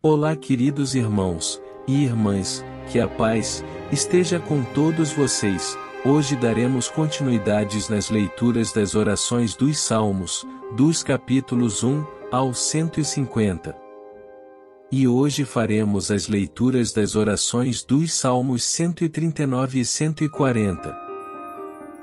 Olá, queridos irmãos e irmãs, que a paz esteja com todos vocês. Hoje daremos continuidades nas leituras das orações dos Salmos, dos capítulos 1 ao 150. E hoje faremos as leituras das orações dos Salmos 139 e 140.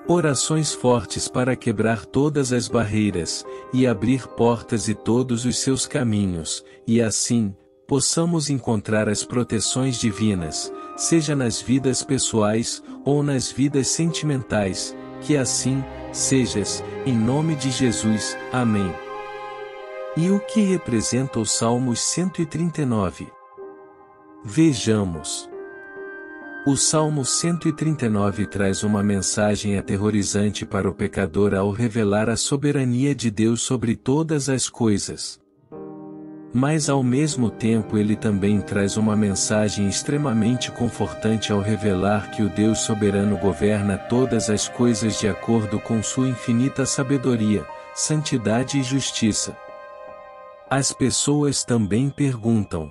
Orações fortes para quebrar todas as barreiras, e abrir portas e todos os seus caminhos, e assim, possamos encontrar as proteções divinas, seja nas vidas pessoais ou nas vidas sentimentais, que assim sejas, em nome de Jesus. Amém. E o que representa o Salmos 139? Vejamos. O Salmo 139 traz uma mensagem aterrorizante para o pecador ao revelar a soberania de Deus sobre todas as coisas. Mas ao mesmo tempo ele também traz uma mensagem extremamente confortante ao revelar que o Deus soberano governa todas as coisas de acordo com sua infinita sabedoria, santidade e justiça. As pessoas também perguntam: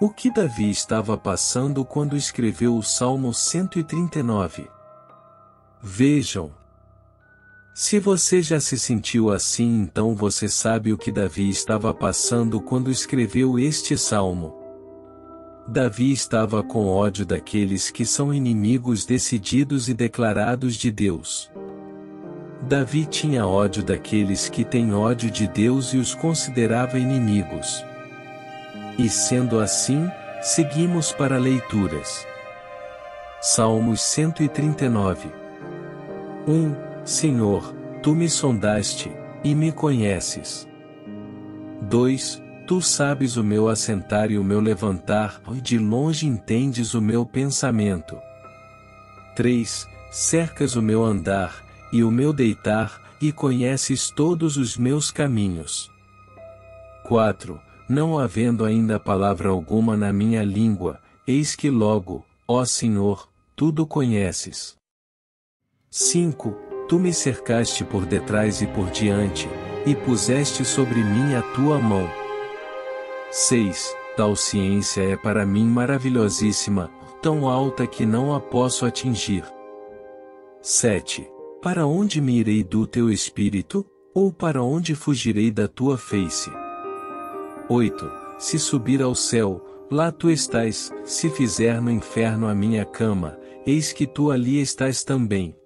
O que Davi estava passando quando escreveu o Salmo 139? Vejam, se você já se sentiu assim, então você sabe o que Davi estava passando quando escreveu este salmo. Davi estava com ódio daqueles que são inimigos decididos e declarados de Deus. Davi tinha ódio daqueles que têm ódio de Deus e os considerava inimigos. E sendo assim, seguimos para leituras. Salmos 139 1. Senhor, tu me sondaste, e me conheces. 2. Tu sabes o meu assentar e o meu levantar, e de longe entendes o meu pensamento. 3. Cercas o meu andar, e o meu deitar, e conheces todos os meus caminhos. 4. Não havendo ainda palavra alguma na minha língua, eis que logo, ó Senhor, tudo conheces. 5 Tu me cercaste por detrás e por diante, e puseste sobre mim a tua mão. 6. Tal ciência é para mim maravilhosíssima, tão alta que não a posso atingir. 7. Para onde me irei do teu espírito, ou para onde fugirei da tua face? 8. Se subir ao céu, lá tu estás, se fizer no inferno a minha cama, eis que tu ali estás também.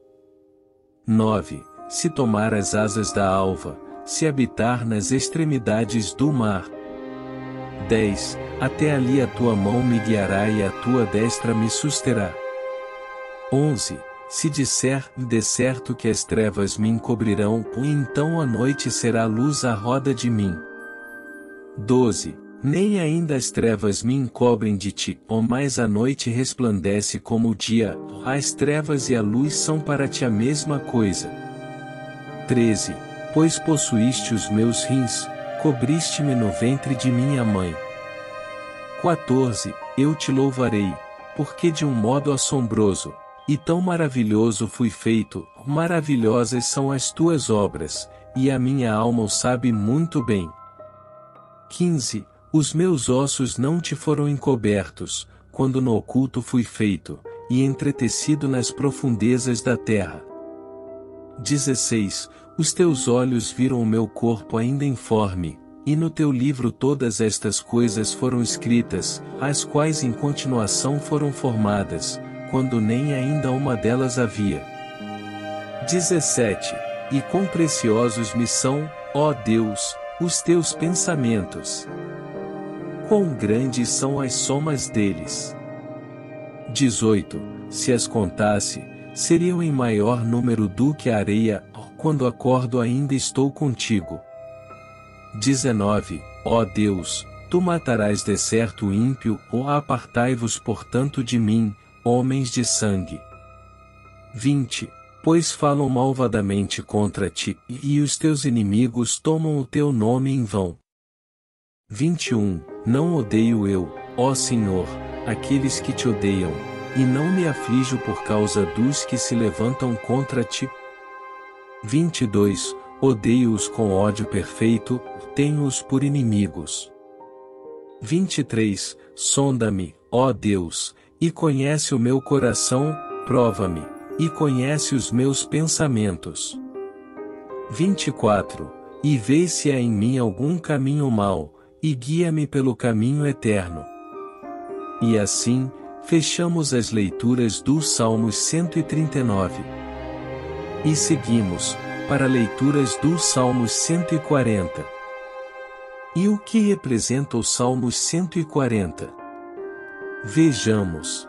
9. Se tomar as asas da alva, se habitar nas extremidades do mar. 10. Até ali a tua mão me guiará e a tua destra me susterá. 11. Se disser, de certo que as trevas me encobrirão, então a noite será luz à roda de mim. 12. Nem ainda as trevas me encobrem de ti, ou mais a noite resplandece como o dia, as trevas e a luz são para ti a mesma coisa. 13. Pois possuíste os meus rins, cobriste-me no ventre de minha mãe. 14. Eu te louvarei, porque de um modo assombroso, e tão maravilhoso fui feito, maravilhosas são as tuas obras, e a minha alma o sabe muito bem. 15. Os meus ossos não te foram encobertos, quando no oculto fui feito, e entretecido nas profundezas da terra. 16. Os teus olhos viram o meu corpo ainda informe, e no teu livro todas estas coisas foram escritas, as quais em continuação foram formadas, quando nem ainda uma delas havia. 17. E quão preciosos me são, ó Deus, os teus pensamentos. Quão grandes são as somas deles? 18. Se as contasse, seriam em maior número do que a areia, quando acordo ainda estou contigo. 19. Ó Deus, tu matarás de certo o ímpio, ou apartai-vos portanto de mim, homens de sangue. 20. Pois falam malvadamente contra ti, e os teus inimigos tomam o teu nome em vão. 21. Não odeio eu, ó Senhor, aqueles que te odeiam, e não me aflijo por causa dos que se levantam contra ti. 22. Odeio-os com ódio perfeito, tenho-os por inimigos. 23. Sonda-me, ó Deus, e conhece o meu coração, prova-me, e conhece os meus pensamentos. 24. E vê se há em mim algum caminho mau, e guia-me pelo caminho eterno. E assim, fechamos as leituras dos Salmos 139. E seguimos, para leituras dos Salmos 140. E o que representa o Salmos 140? Vejamos.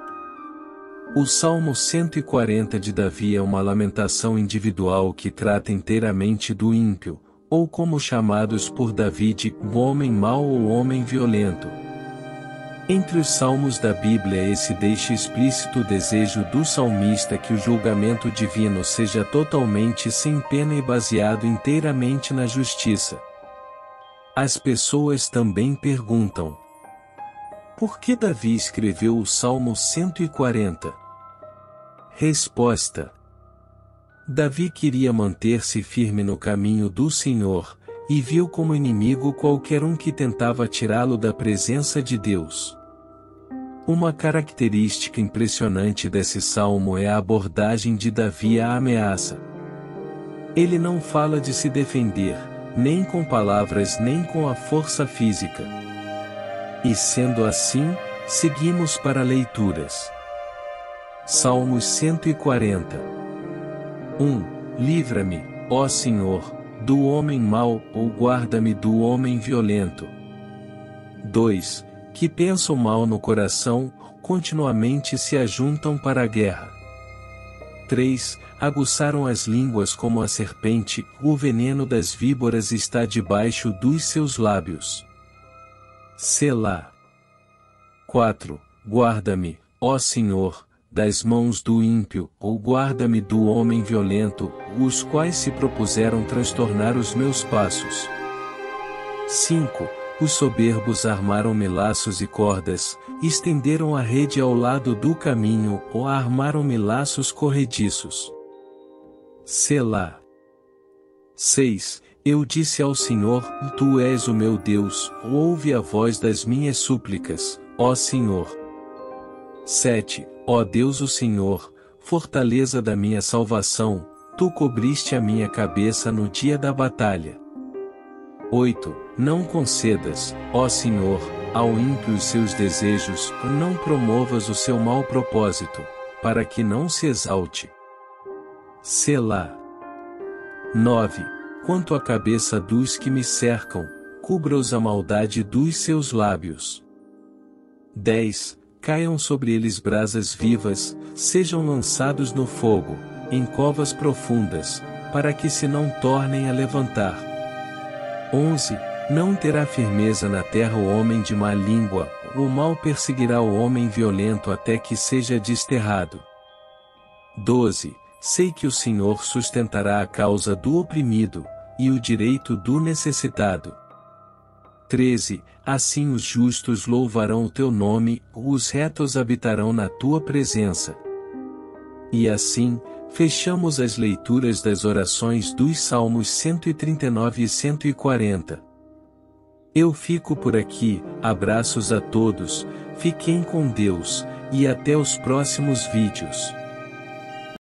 O Salmo 140 de Davi é uma lamentação individual que trata inteiramente do ímpio, ou como chamados por Davi de o homem mau ou homem violento. Entre os salmos da Bíblia esse deixa explícito o desejo do salmista que o julgamento divino seja totalmente sem pena e baseado inteiramente na justiça. As pessoas também perguntam: Por que Davi escreveu o Salmo 140? Resposta: Davi queria manter-se firme no caminho do Senhor, e viu como inimigo qualquer um que tentava tirá-lo da presença de Deus. Uma característica impressionante desse salmo é a abordagem de Davi à ameaça. Ele não fala de se defender, nem com palavras nem com a força física. E sendo assim, seguimos para leituras. Salmos 140 1. Livra-me, ó Senhor, do homem mau, ou guarda-me do homem violento. 2 que pensam mal no coração, continuamente se ajuntam para a guerra. 3. Aguçaram as línguas como a serpente, o veneno das víboras está debaixo dos seus lábios. Selá. 4. Guarda-me, ó Senhor, das mãos do ímpio, ou guarda-me do homem violento, os quais se propuseram transtornar os meus passos. 5. Os soberbos armaram-me laços e cordas, estenderam a rede ao lado do caminho, ou armaram-me laços corrediços. Selá. 6. Eu disse ao Senhor, Tu és o meu Deus, ouve a voz das minhas súplicas, ó Senhor. 7. Ó Deus o Senhor, fortaleza da minha salvação, Tu cobriste a minha cabeça no dia da batalha. 8. Não concedas, ó Senhor, ao ímpio os seus desejos, não promovas o seu mau propósito, para que não se exalte. Selá. 9. Quanto à cabeça dos que me cercam, cubra-os a maldade dos seus lábios. 10. Caiam sobre eles brasas vivas, sejam lançados no fogo, em covas profundas, para que se não tornem a levantar. 11. Não terá firmeza na terra o homem de má língua, o mal perseguirá o homem violento até que seja desterrado. 12. Sei que o Senhor sustentará a causa do oprimido, e o direito do necessitado. 13. Assim os justos louvarão o teu nome, os retos habitarão na tua presença. E assim, Fechamos as leituras das orações dos Salmos 139 e 140. Eu fico por aqui, abraços a todos, fiquem com Deus, e até os próximos vídeos.